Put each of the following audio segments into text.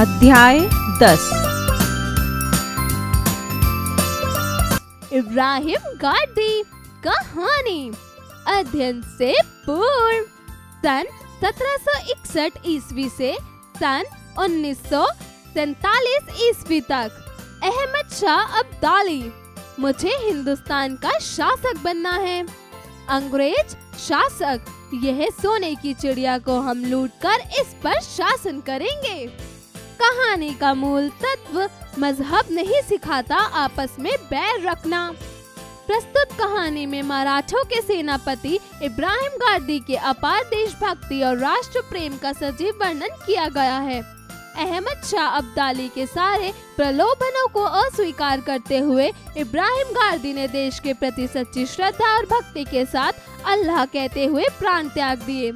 अध्याय दस। इब्राहिम गाड़ी कहानी, अध्ययन से पूर्व, सन 1761 ईस्वी से सन उन्नीस ईस्वी तक, अहमद शाह अब्दाली, मुझे हिंदुस्तान का शासक बनना है। अंग्रेज़ शासक, यह सोने की चिड़िया को हम लूटकर इस पर शासन करेंगे। कहानी का मूल तत्व मज़हब नहीं सिखाता आपस में बैर रखना। प्रस्तुत कहानी में मराठों के सेनापति इब्राहिम गार्डी के अपार देशभक्ति और राष्ट्र प्रेम का सजीव वर्णन किया गया है। अहमद शाह अब्दाली के सारे प्रलोभनों को अस्वीकार करते हुए इब्राहिम गार्दी ने देश के प्रति सच्ची श्रद्धा और भक्ति के साथ अल्लाह कहते हुए प्राण त्याग दिए।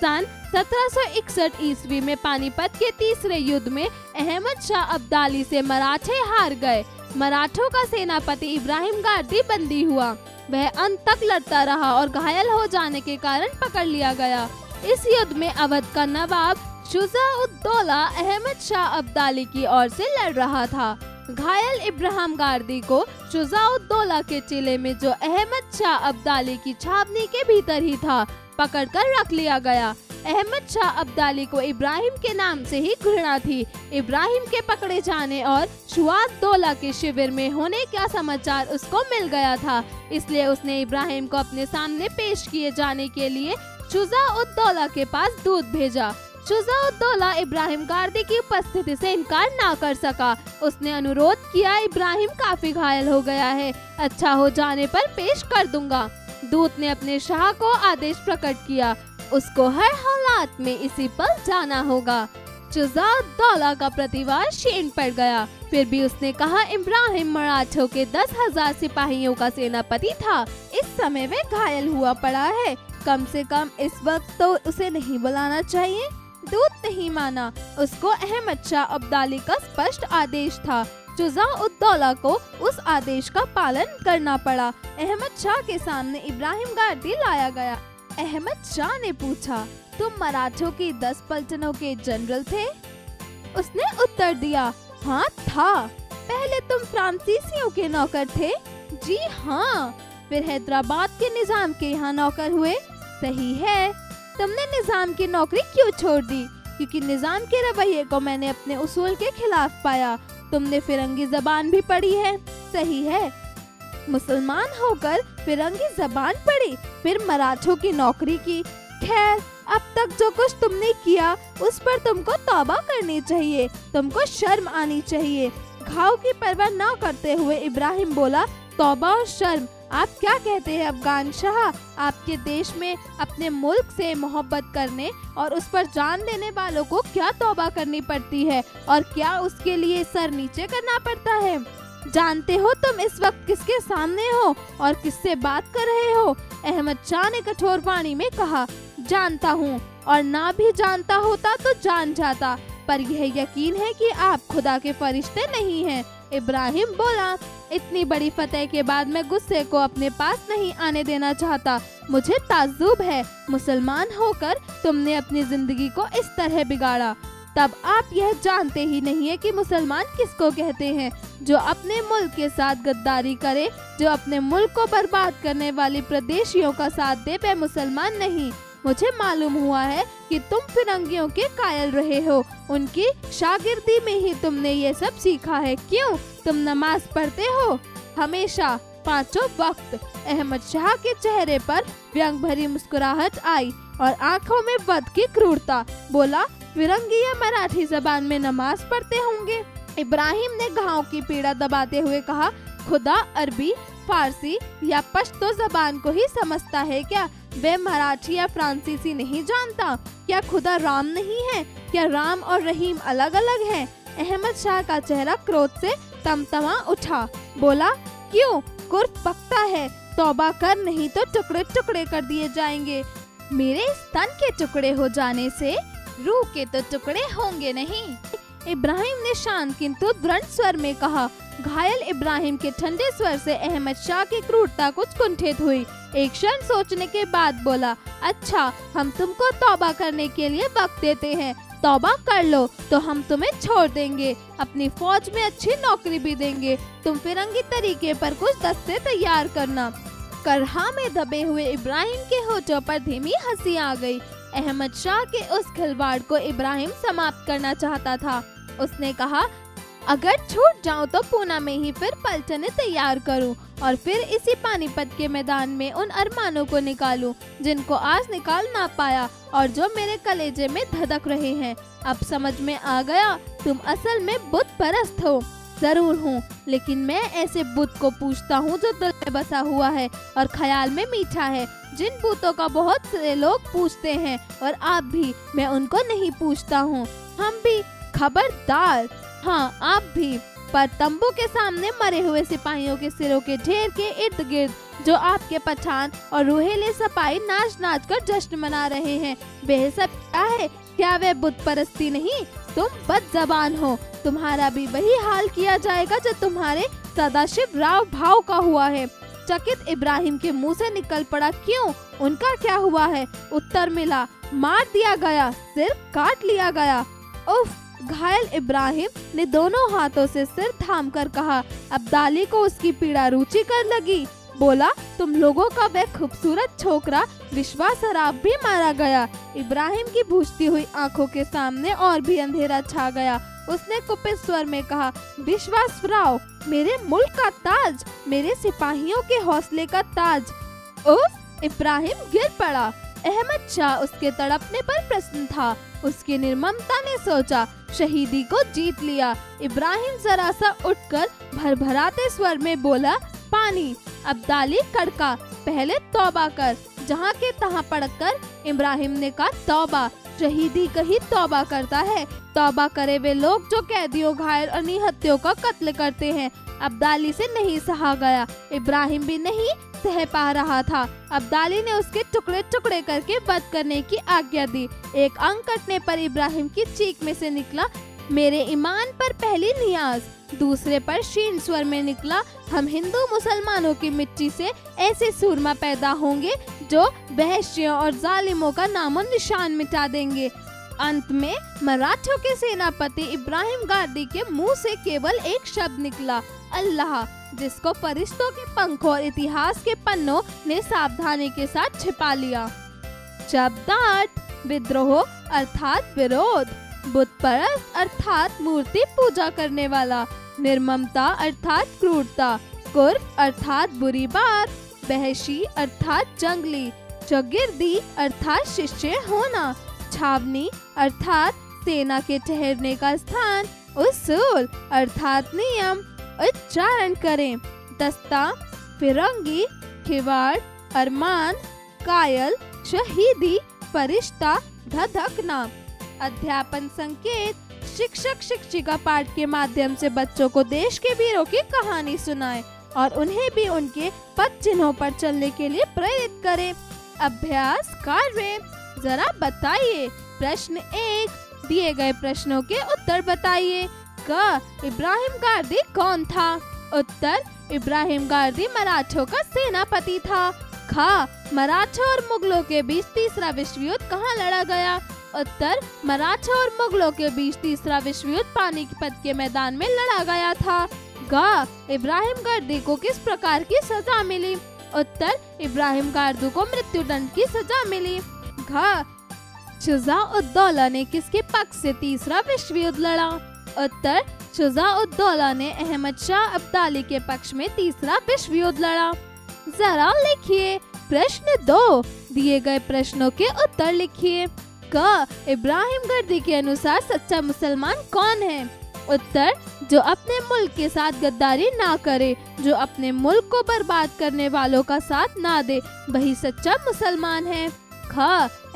सन 1761 ईस्वी में पानीपत के तीसरे युद्ध में अहमद शाह अब्दाली से मराठे हार गए। मराठों का सेनापति इब्राहिम गार्दी बंदी हुआ। वह अंत तक लड़ता रहा और घायल हो जाने के कारण पकड़ लिया गया। इस युद्ध में अवध का नवाब शुजाउद्दौला अहमद शाह अब्दाली की ओर से लड़ रहा था। घायल इब्राहिम गार्दी को शुजाउद्दौला के चिले में जो अहमद शाह अब्दाली की छावनी के भीतर ही था, पकड़कर रख लिया गया। अहमद शाह अब्दाली को इब्राहिम के नाम से ही घृणा थी। इब्राहिम के पकड़े जाने और शुआद दौला के शिविर में होने का समाचार उसको मिल गया था। इसलिए उसने इब्राहिम को अपने सामने पेश किए जाने के लिए शुजा उद्दौला के पास दूध भेजा। शुजा शुजाउद्दौला इब्राहिम गार्दी की उपस्थिति से इनकार ना कर सका। उसने अनुरोध किया, इब्राहिम काफ़ी घायल हो गया है अच्छा हो जाने पर पेश कर दूँगा। दूत ने अपने शाह को आदेश प्रकट किया। उसको हर हालात में इसी पल जाना होगा। शुजाउद्दौला का प्रतिवाद क्षीण पड़ गया। फिर भी उसने कहा, इब्राहिम मराठों के दस हज़ार सिपाहियों का सेनापति था। इस समय वह घायल हुआ पड़ा है। कम से कम इस वक्त तो उसे नहीं बुलाना चाहिए। दूत नहीं माना। उसको अहमद शाह अब्दाली का स्पष्ट आदेश था। जुजा उद्दौला को उस आदेश का पालन करना पड़ा। अहमद शाह के सामने इब्राहिम गार्डी लाया गया। अहमद शाह ने पूछा, तुम मराठों की दस पलटनों के जनरल थे? उसने उत्तर दिया हाँ था। पहले तुम फ्रांसीसियों के नौकर थे? जी हाँ। फिर हैदराबाद के निज़ाम के यहाँ नौकर हुए? सही है। तुमने निज़ाम की नौकरी क्यों छोड़ दी? क्योंकि निज़ाम के रवैये को मैंने अपने उसूल के खिलाफ पाया। तुमने फिरंगी जबान भी पढ़ी है। सही है। मुसलमान होकर फिरंगी जबान पढ़ी फिर मराठों की नौकरी की। खैर, अब तक जो कुछ तुमने किया, उस पर तुमको तौबा करनी चाहिए, तुमको शर्म आनी चाहिए। घाव की परवाह न करते हुए इब्राहिम बोला, तौबा और शर्म, आप क्या कहते हैं अफगान शाह? आपके देश में अपने मुल्क से मोहब्बत करने और उस पर जान देने वालों को क्या तौबा करनी पड़ती है? और क्या उसके लिए सर नीचे करना पड़ता है? जानते हो तुम इस वक्त किसके सामने हो और किससे बात कर रहे हो? अहमद शाह ने कठोर वाणी में कहा, जानता हूँ, और ना भी जानता होता तो जान जाता, पर यह यकीन है कि आप खुदा के फरिश्ते नहीं हैं। इब्राहिम बोला, इतनी बड़ी फतेह के बाद मैं गुस्से को अपने पास नहीं आने देना चाहता। मुझे ताजुब है, मुसलमान होकर तुमने अपनी ज़िंदगी को इस तरह बिगाड़ा। तब आप यह जानते ही नहीं है कि मुसलमान किसको कहते हैं, जो अपने मुल्क के साथ गद्दारी करे, जो अपने मुल्क को बर्बाद करने वाले प्रदेशियों का साथ दे वह मुसलमान नहीं। मुझे मालूम हुआ है कि तुम फिरंगियों के कायल रहे हो। उनकी शागिर्दी में ही तुमने ये सब सीखा है। क्यों? तुम नमाज़ पढ़ते हो? हमेशा, पाँचों वक्त, अहमद शाह के चेहरे पर व्यंग भरी मुस्कुराहट आई और आँखों में बद की क्रूरता। बोला फिरंगी या मराठी जबान में नमाज़ पढ़ते होंगे। इब्राहिम ने घाव की पीड़ा दबाते हुए कहा, खुदा अरबी, फारसी या पश्तो जबान को ही समझता है क्या? वे मराठी या फ्रांसीसी नहीं जानता? क्या खुदा राम नहीं है? क्या राम और रहीम अलग अलग हैं? अहमद शाह का चेहरा क्रोध से तमतमा उठा। बोला, क्यों? कुर्त पकता है। तौबा कर, नहीं तो टुकड़े टुकड़े कर दिए जाएँगे। मेरे स्तन के टुकड़े हो जाने से रूह के तो टुकड़े होंगे नहीं। इब्राहिम ने शांत किंतु दृढ़ स्वर में कहा, घायल इब्राहिम के ठंडे स्वर से अहमद शाह की क्रूरता कुछ कुंठित हुई। एक क्षण सोचने के बाद बोला अच्छा हम तुमको तौबा करने के लिए वक्त देते हैं। तौबा कर लो तो हम तुम्हें छोड़ देंगे। अपनी फौज में अच्छी नौकरी भी देंगे। तुम फिरंगी तरीके पर कुछ दस्ते तैयार करना। करहा में दबे हुए इब्राहिम के होठों पर धीमी हँसी आ गई। अहमद शाह के उस खिलवाड़ को इब्राहिम समाप्त करना चाहता था। उसने कहा, अगर छूट जाऊँ तो पूना में ही फिर पलटने तैयार करूँ और फिर इसी पानीपत के मैदान में उन अरमानों को निकालूं, जिनको आज निकाल ना पाया और जो मेरे कलेजे में धधक रहे हैं। अब समझ में आ गया, तुम असल में बुत परस्त हो। ज़रूर हूँ, लेकिन मैं ऐसे बुत को पूछता हूँ जो दिल में बसा हुआ है और ख्याल में मीठा है। जिन बुतों का बहुत से लोग पूछते हैं और आप भी, मैं उनको नहीं पूछता हूँ। हम भी खबरदार। हाँ आप भी। पर तंबू के सामने मरे हुए सिपाहियों के सिरों के ढेर के इर्द गिर्द जो आपके पठान और रूहेले सपाई नाच नाच कर जश्न मना रहे हैं वह सब क्या है क्या वे बुत परस्ती नहीं? तुम बद जबान हो। तुम्हारा भी वही हाल किया जाएगा जो तुम्हारे सदाशिव राव भाव का हुआ है। चकित इब्राहिम के मुँह से निकल पड़ा क्यों? उनका क्या हुआ है? उत्तर मिला, मार दिया गया, सिर काट लिया गया। उफ, घायल इब्राहिम ने दोनों हाथों से सिर थाम कर कहा अब्दाली को उसकी पीड़ा रुचि कर लगी। बोला, तुम लोगों का वह खूबसूरत छोकरा विश्वास शराब भी मारा गया। इब्राहिम की भूजती हुई आँखों के सामने और भी अंधेरा छा गया। उसने कुपित स्वर में कहा, विश्वास राव मेरे मुल्क का ताज, मेरे सिपाहियों के हौसले का ताज। उफ, इब्राहिम गिर पड़ा। अहमद शाह उसके तड़पने पर प्रश्न था। उसकी निर्ममता ने सोचा, शहीदी को जीत लिया। इब्राहिम जरा सा उठकर भरभराते स्वर में बोला पानी। अब्दाली कड़का, पहले तौबा कर, जहाँ के तहाँ कर इब्राहिम ने कहा, तौबा, शहीदी कही तौबा करता है। तौबा करे वे लोग जो कैदियों, घायल और निहत्यों का कत्ल करते हैं। अब्दाली से नहीं सहा गया। इब्राहिम भी नहीं सह पा रहा था। अब्दाली ने उसके टुकड़े टुकड़े करके बद करने की आज्ञा दी। एक अंक कटने पर इब्राहिम की चीख में से निकला, मेरे ईमान पर पहली नियाज। दूसरे पर शीन स्वर में निकला, हम हिंदू मुसलमानों की मिट्टी से ऐसे सूरमा पैदा होंगे जो बहशियों और जालिमों का नामो निशान मिटा देंगे। अंत में मराठों के सेनापति इब्राहिम गादी के मुँह से केवल एक शब्द निकला, अल्लाह जिसको फरिश्तों के पंखों और इतिहास के पन्नों ने सावधानी के साथ छिपा लिया। शब्दार्थ विद्रोह, अर्थात विरोध बुत परस्त अर्थात मूर्ति पूजा करने वाला, निर्ममता अर्थात क्रूरता कुर्फ अर्थात बुरी बात बहशी अर्थात जंगली चौगिर्दी अर्थात शिष्य होना, छावनी अर्थात सेना के ठहरने का स्थान, उसूल अर्थात नियम, उच्चारण करें। दस्ता, फिरंगी, खिवाड़, अरमान, कायल, शहीदी, फरिश्ता, धधकना। अध्यापन संकेत, शिक्षक शिक्षिका पाठ के माध्यम से बच्चों को देश के वीरों की कहानी सुनाए और उन्हें भी उनके पद चिन्हों पर चलने के लिए प्रेरित करें। अभ्यास कार्य, जरा बताइए। प्रश्न एक, दिए गए प्रश्नों के उत्तर बताइए। क, इब्राहिम गार्दी कौन था? उत्तर, इब्राहिम गार्दी मराठों का सेनापति था। खा, मराठा और मुगलों के बीच तीसरा विश्व युद्ध कहाँ लड़ा गया? उत्तर, मराठा और मुगलों के बीच तीसरा विश्व युद्ध पानीपत के मैदान में लड़ा गया था। गा, इब्राहिम गार्दी को किस प्रकार की सजा मिली? उत्तर, इब्राहिम गार्दू को मृत्यु दंड की सजा मिली। घा शुजा ने किसके पक्ष से तीसरा विश्व युद्ध लड़ा? उत्तर शुजा ने अहमद शाह अब्दाली के पक्ष में तीसरा विश्व युद्ध लड़ा। जरा लिखिए, प्रश्न दो। दिए गए प्रश्नों के उत्तर लिखिए। क इब्राहिम गर्दी के अनुसार सच्चा मुसलमान कौन है? उत्तर, जो अपने मुल्क के साथ गद्दारी ना करे, जो अपने मुल्क को बर्बाद करने वालों का साथ ना दे, वही सच्चा मुसलमान है। ख,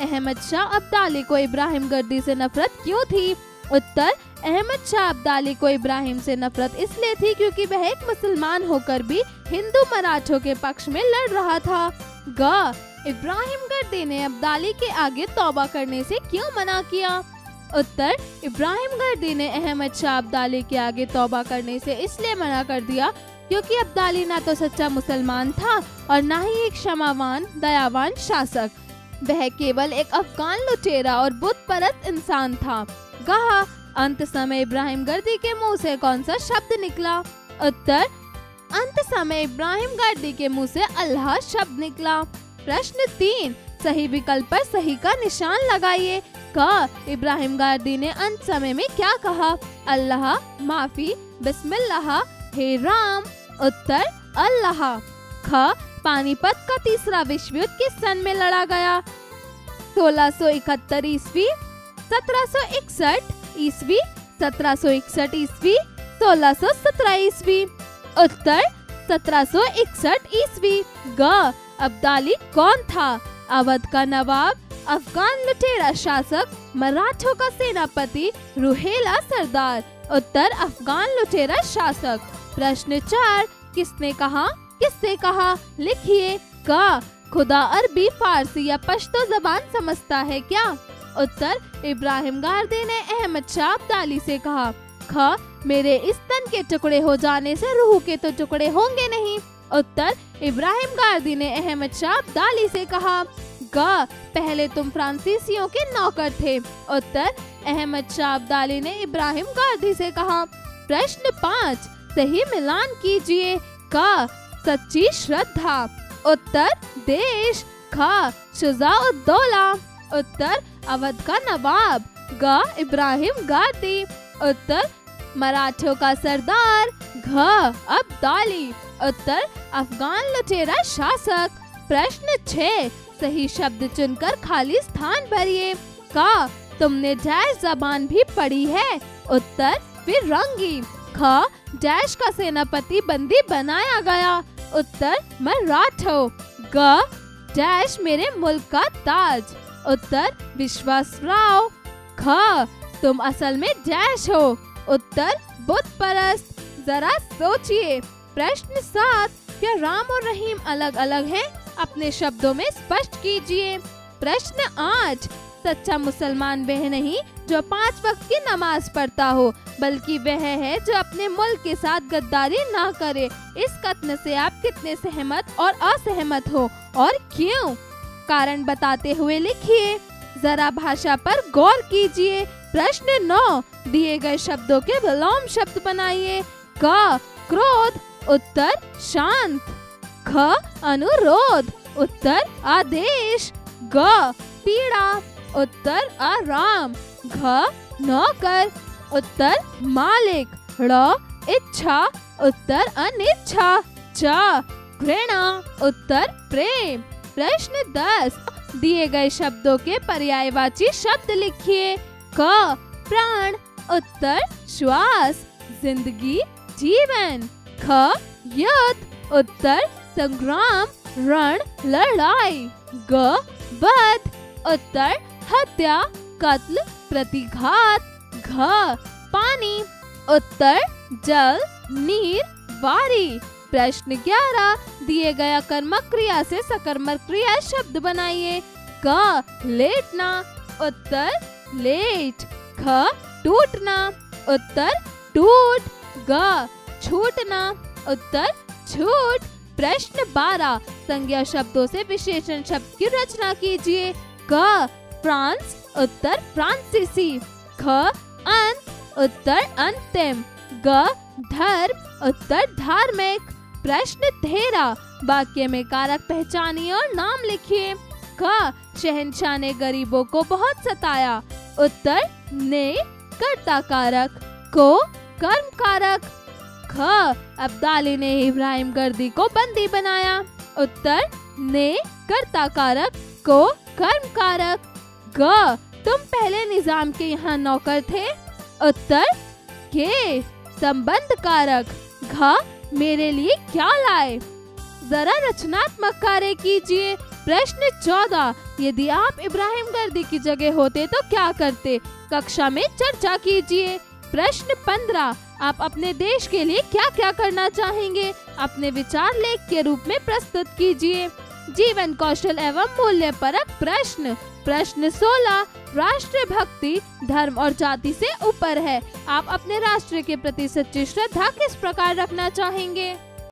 अहमद शाह अब्दाली को इब्राहिम गर्दी से नफरत क्यों थी? उत्तर, अहमद शाह अब्दाली को इब्राहिम से नफरत इसलिए थी क्योंकि वह एक मुसलमान होकर भी हिंदू मराठों के पक्ष में लड़ रहा था। ग इब्राहिम गर्दी ने अब्दाली के आगे तौबा करने से क्यों मना किया? उत्तर, इब्राहिम गर्दी ने अहमद शाह अब्दाली के आगे तौबा करने से इसलिए मना कर दिया क्योंकि अब्दाली ना तो सच्चा मुसलमान था और ना ही एक क्षमावान, दयावान शासक। वह केवल एक अफगान लुटेरा और बुत परत इंसान था। कहा, अंत समय इब्राहिम गर्दी के मुँह से कौन सा शब्द निकला? उत्तर, अंत समय इब्राहिम गर्दी के मुँह से अल्लाह शब्द निकला। प्रश्न तीन, सही विकल्प पर सही का निशान लगाइए। क, इब्राहिम गार्दी ने अंत समय में क्या कहा? अल्लाह, माफ़ी, बिस्मिल्लाह, हे राम। उत्तर, अल्लाह। ख, पानीपत का तीसरा विश्व युद्ध किस सन में लड़ा गया? 1671 ईस्वी 1761 ईस्वी 1761 ईस्वी 1617 ईस्वी। उत्तर 1761 ईस्वी। ग अब्दाली कौन था? अवध का नवाब, अफगान लुटेरा शासक, मराठों का सेनापति, रुहेला सरदार, उत्तर अफगान लुटेरा शासक। प्रश्न चार, किसने कहा? किससे कहा? लिखिए का खुदा अरबी, फारसी या पश्तो जबान समझता है क्या? उत्तर, इब्राहिम गार्दी ने अहमद शाह अब्दाली से कहा। ख, मेरे इस तन के टुकड़े हो जाने से रूह के तो टुकड़े होंगे नहीं। उत्तर, इब्राहिम गार्दी ने अहमद शाह अब्दाली से कहा, ग, पहले तुम फ्रांसीसियों के नौकर थे। उत्तर अहमद शाह अब्दाली ने इब्राहिम गार्दी से कहा, प्रश्न पाँच, सही मिलान कीजिए। का सच्ची श्रद्धा। उत्तर, देश, ख शुजाउद्दौला उत्तर, अवध का नवाब। ग, इब्राहिम गादी उत्तर मराठों का सरदार, घ अब्दाली उत्तर, अफगान लुटेरा शासक। प्रश्न छह सही शब्द चुनकर खाली स्थान भरिए। का, तुमने डैश जबान भी पढ़ी है। उत्तर फिरंगी ख, डैश का सेनापति बंदी बनाया गया। उत्तर, मराठो। ग, डैश मेरे मुल्क का ताज। उत्तर विश्वास राव ख, तुम असल में डैश हो। उत्तर बुत परस्त जरा सोचिए। प्रश्न सात, क्या राम और रहीम अलग अलग हैं? अपने शब्दों में स्पष्ट कीजिए। प्रश्न आठ, सच्चा मुसलमान वह नहीं जो पाँच वक्त की नमाज़ पढ़ता हो, बल्कि वह है जो अपने मुल्क के साथ गद्दारी ना करे। इस कथन से आप कितने सहमत और असहमत हो? और क्यों? कारण बताते हुए लिखिए। जरा भाषा पर गौर कीजिए। प्रश्न नौ दिए गए शब्दों के विलोम शब्द बनाइए। क, क्रोध, उत्तर, शांत। ख, अनुरोध, उत्तर, आदेश। ग, पीड़ा, उत्तर, आराम। घ, नौकर, उत्तर, मालिक। ड़, इच्छा, उत्तर, अनिच्छा। च, घृणा, उत्तर, प्रेम। प्रश्न दस, दिए गए शब्दों के पर्यायवाची शब्द लिखिए। क, प्राण उत्तर, श्वास, ज़िंदगी, जीवन, ख युद्ध उत्तर, संग्राम, रण, लड़ाई, ग बध उत्तर, हत्या, कत्ल, प्रतिघात, घ, पानी, उत्तर, जल, नीर, वारी, प्रश्न ग्यारह, दिए गया कर्मक क्रिया से सकर्मक क्रिया शब्द बनाइए, क, लेटना, उत्तर, लेट, ख टूटना, उत्तर टूट, ग, छूटना, उत्तर छूट। प्रश्न बारह, संज्ञा शब्दों से विशेषण शब्द की रचना कीजिए। क फ्रांस, उत्तर फ्रांसीसी। ख अंत उत्तर अंतिम। ग, धर्म, उत्तर धार्मिक। प्रश्न तेरह, वाक्य में कारक पहचानिए और नाम लिखिए। क शहनशाह ने गरीबों को बहुत सताया। उत्तर ने कर्ता कारक को कर्म कारक ख, अब्दाली ने इब्राहिम गर्दी को बंदी बनाया। उत्तर, ने कर्ता कारक को कर्म कारक ग, तुम पहले निज़ाम के यहाँ नौकर थे। उत्तर, के संबंध कारक घ, मेरे लिए क्या लाए? जरा रचनात्मक कार्य कीजिए। प्रश्न चौदह, यदि आप इब्राहिम गर्दी की जगह होते तो क्या करते? कक्षा में चर्चा कीजिए। प्रश्न पंद्रह, आप अपने देश के लिए क्या क्या करना चाहेंगे? अपने विचार लेख के रूप में प्रस्तुत कीजिए। जीवन कौशल एवं मूल्य परक प्रश्न। प्रश्न 16 राष्ट्र भक्ति, धर्म और जाति से ऊपर है। आप अपने राष्ट्र के प्रति सच्ची श्रद्धा किस प्रकार रखना चाहेंगे?